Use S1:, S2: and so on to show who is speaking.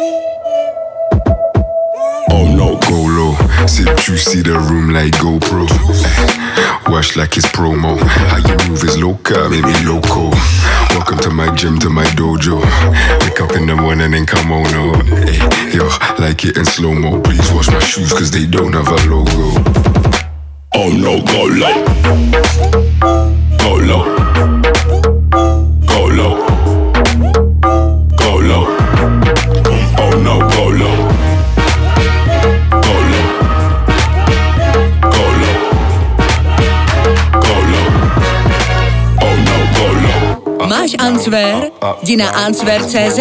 S1: Oh no, go low. Sit juicy the room like GoPro. Wash like it's promo. How you move is loca, make me loco. Welcome to my gym, to my dojo. Wake up in the morning and come on out. Hey, eh, yo, like it in slow mo. Please wash my shoes, cause they don't have a logo.
S2: Oh no, go low.
S3: Máš answer? Jdi na answer.cz